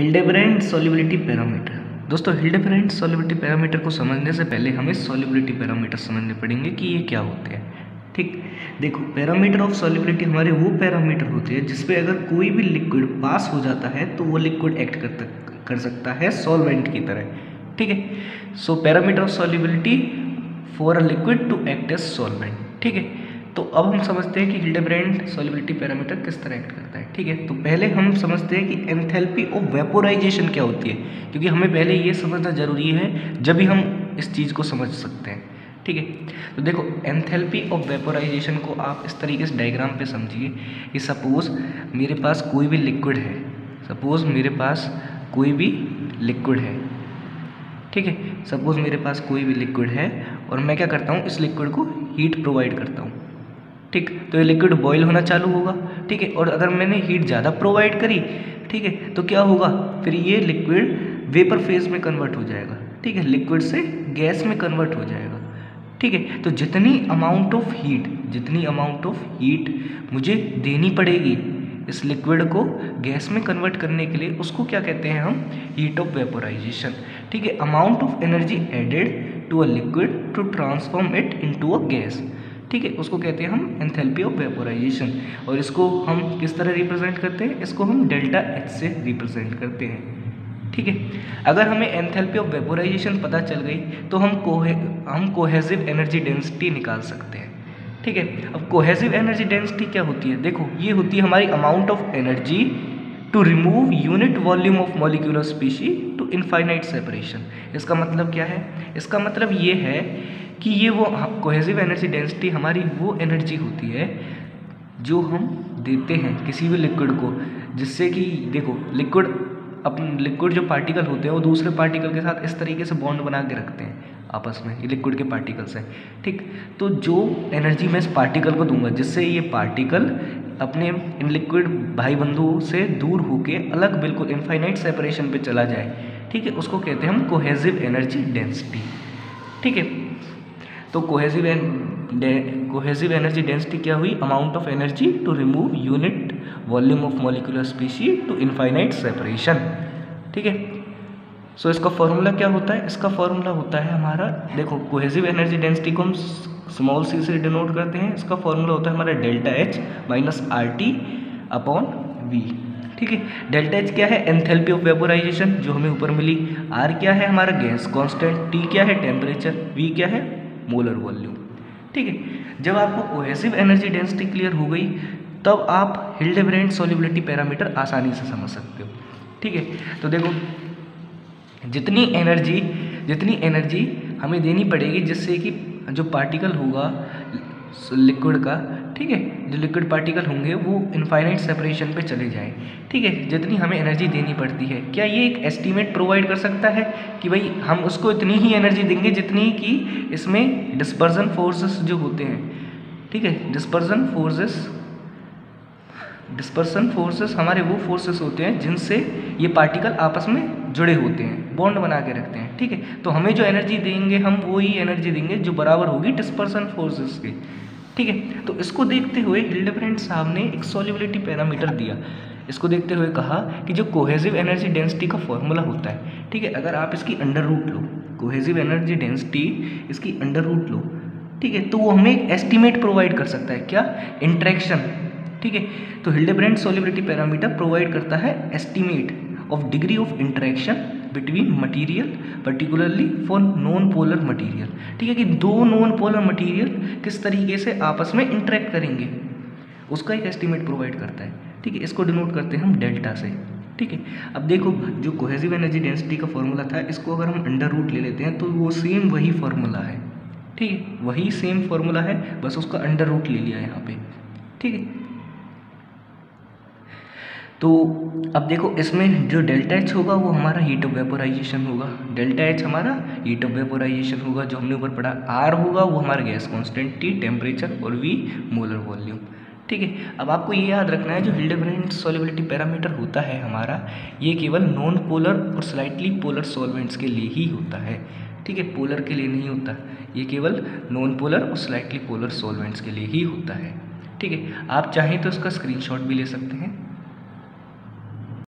Hildebrand solubility parameter दोस्तों Hildebrand solubility parameter को समझने से पहले हमें सॉल्युबिलिटी पैरामीटर समझने पड़ेंगे कि ये क्या होते हैं। ठीक? देखो पैरामीटर ऑफ़ सॉल्युबिलिटी हमारे वो पैरामीटर होते हैं जिसपे अगर कोई भी लिक्विड पास हो जाता है तो वो लिक्विड एक्ट कर कर सकता है सॉल्वेंट की तरह। ठीक है? So parameter of solubility for a liquid to act as solvent ठीक है? तो अब हम समझते हैं कि हिल्डेब्रेंड सॉल्युबिलिटी पैरामीटर किस तरह एक्ट करता है, ठीक है? तो पहले हम समझते हैं कि एंथैल्पी ऑफ़ वेपोराइजेशन क्या होती है, क्योंकि हमें पहले ये समझना ज़रूरी है, जब भी हम इस चीज़ को समझ सकते हैं, ठीक है? तो देखो, एंथैल्पी ऑफ़ वेपोराइजेशन को आप इस तरीके से डायग्राम पे समझिए कि सपोज़ मेरे पास कोई भी लिक्विड है सपोज़ मेरे पास कोई भी लिक्विड है, ठीक है? सपोज़ मेरे पास कोई भी लिक्विड है और मैं क्या करता हूँ, इस लिक्विड को हीट प्रोवाइड करता हूँ। ठीक? तो ये लिक्विड बॉयल होना चालू होगा, ठीक है? और अगर मैंने हीट ज़्यादा प्रोवाइड करी, ठीक है? तो क्या होगा? फिर ये लिक्विड वेपर फ़ेज़ में कन्वर्ट हो जाएगा, ठीक है? लिक्विड से गैस में कन्वर्ट हो जाएगा, ठीक है? तो जितनी अमाउंट ऑफ़ हीट जितनी अमाउंट ऑफ़ हीट मुझे देनी पड़ेगी इस लिक्विड को गैस में कन्वर्ट करने के लिए, उसको क्या कहते हैं हम? हीट ऑफ़ वेपोराइजेशन ठीक है? Amount of energy added to a liquid to transform it into a gas ठीक है, उसको कहते हैं हम एंथैल्पी ऑफ़ वेपोराइजेशन और इसको हम किस तरह रिप्रेजेंट करते हैं? इसको हम डेल्टा एच से रिप्रेजेंट करते हैं. ठीक है? अगर हमें एंथैल्पी ऑफ़ वेपोराइजेशन पता चल गई तो हम कोहे, हम कोहेजिव एनर्जी डेंसिटी निकाल सकते हैं. ठीक है? अब कोहेजिव एनर्जी डेंसिटी क्या होती है? देखो, ये होती है हमारी amount of energy to remove unit volume of molecular species to infinite separation इसका मतलब क्या है? इसका मतलब ये है कि ये वो कोहेजिव एनर्जी डेंसिटी हमारी वो एनर्जी होती है जो हम देते हैं किसी भी लिक्विड को, जिससे कि, देखो लिक्विड अपन लिक्विड जो पार्टिकल होते हैं वो दूसरे पार्टिकल के साथ इस तरीके से बॉन्ड बना के रखते हैं आपस में, ये लिक्विड के पार्टिकल्स हैं, ठीक? तो जो एनर्जी मैं इस पार्टिकल को दूँगा, जिससे ये पार्टिकल अपने इन लिक्विड भाई बंधुओं से दूर होके अलग बिल्कुल इनफाइनाइट सेपरेशन पे चला जाए, ठीक है? उसको कहते हैं हम कोहेजिव एनर्जी डेंसिटी ठीक है? तो कोहेजिव कोहेजिव एनर्जी डेंसिटी क्या हुई? Amount of energy to remove unit volume of molecular species to infinite separation ठीक है? सो so, इसका फॉर्मूला क्या होता है? इसका फॉर्मूला होता है हमारा देखो कोहेजिव एनर्जी डेंसिटी को हम स्मॉल सी से डिनोट करते हैं। इसका फॉर्मूला होता है हमारा delta H minus R T upon V ठीक है? डेल्टा एच क्या है? एंथैल्पी ऑफ़ वेपोराइजेशन जो हमें ऊपर मिली। आर क्या है? हमारा गैस कांस्टेंट टी क्या है? टेम्परेचर वी क्या है? मोलर वॉल्यूम ठीक है? जब आपको कोहेसिव एनर्जी डेंसिटी क्लियर हो गई, तब आप हिल्डेब्रेंड सोलिबिलिटी पैरामीटर आसानी से समझ सकते हो। ठीक है? तो देखो, जितनी एनर्जी जितनी एनर्जी हमें देनी पड़ेगी जिससे कि जो पार्टिकल होगा लिक्विड का, ठीक है? जो लिक्विड पार्टिकल होंगे, वो इनफाइनाइट सेपरेशन पे चले जाएँ। ठीक है? जितनी हमें एनर्जी देनी पड़ती है। क्या ये एक एस्टीमेट प्रोवाइड कर सकता है कि भाई हम उसको इतनी ही एनर्जी देंगे जितनी कि इसमें डिस्पर्जन फोर्सेस जो होते हैं? ठीक है? डिस्पर्जन फोर्सेस डिस्पर्सन फोर्सेस हमारे वो फोर्सेस होते हैं जिनसे ये पार्टिकल आपस में जुड़े होते हैं बॉन्ड बना के रखते हैं। ठीक है? तो हमें जो एनर्जी देंगे हम, वो ही एनर्जी देंगे जो बराबर होगी डिस्पर्सन फोर्सेस के। ठीक है? तो इसको देखते हुए हिल्डेब्रेंड साहब ने एक सॉल्युबिलिटी पैरामीटर दिया। इसको देखते हुए कहा कि जो कोहेजिव एनर्जी डेंसिटी का फॉर्मूला होता है, ठीक है? अगर आप इसकी अंडर रूट लो कोहेजिव एनर्जी डेंसिटी इसकी अंडर रूट लो, ठीक है? तो वो हमें एक एस्टिमेट प्रोवाइड कर सकता है। क्या? इंट्रैक्शन ठीक है? तो हिल्डेब्रेंड सॉल्युबिलिटी पैरामीटर प्रोवाइड करता है estimate of degree of interaction between material particularly for non polar material ठीक है कि दो नॉन पोलर मटीरियल किस तरीके से आपस में इंटरेक्ट करेंगे? उसका एक एस्टिमेट प्रोवाइड करता है। ठीक है, इसको डिनोट करते हैं हम डेल्टा से। ठीक है, अब देखो, जो कोहेजिव एनर्जी डेंसिटी का फॉर्मूला था, इसको अगर हम अंडर रूट ले लेते हैं तो वो सेम वही फॉर्मूला है। ठीक है, वही सेम फॉर्मूला है, बस उसका अंडर रूट ले लिया यहाँ पे। ठीक है तो अब देखो, इसमें जो डेल्टा एच होगा वो हमारा हीट ऑफ़ वेपोराइजेशन होगा। डेल्टा एच हमारा हीट ऑफ़ वेपोराइजेशन होगा। जो हमने ऊपर पढ़ा आर होगा, वो हमारा गैस कांस्टेंट टी टेम्परेचर और वी मोलर वॉल्यूम ठीक है, अब आपको ये याद रखना है, जो हिल्डेब्रेंड सॉलिबिलिटी पैरामीटर होता है हमारा, ये केवल नॉन पोलर और स्लाइटली पोलर सॉल्वेंट्स के लिए ही होता है। ठीक है पोलर के लिए नहीं होता, ये केवल नॉन पोलर और स्लाइटली पोलर सॉल्वेंट्स के लिए ही होता है। ठीक है, आप चाहें तो इसका स्क्रीनशॉट भी ले सकते हैं।